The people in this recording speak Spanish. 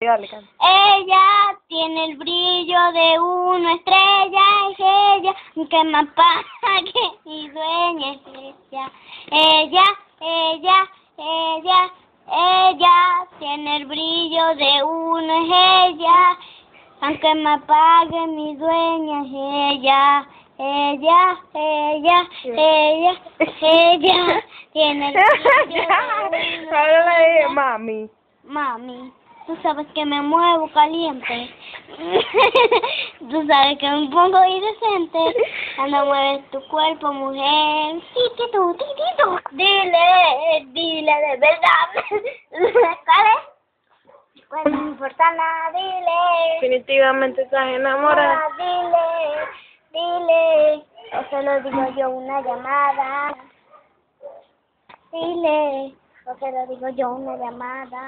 Dale. Ella tiene el brillo de una estrella, es ella que me apague mi dueña es ella. Ella, ella, ella, ella tiene el brillo de una es ella, aunque me apague mi dueña es ella. Ella, ella, ella, ella tiene el brillo de una Ahora mami. Mami, tú sabes que me muevo caliente. tú sabes que me pongo indecente. Cuando mueves tu cuerpo, mujer. Titito, titito. Dile, dile de verdad. ¿Cuál es? Pues no importa nada, dile. Definitivamente estás enamorada. Dile, dile. O se lo digo yo una llamada. Dile, o se lo digo yo una llamada.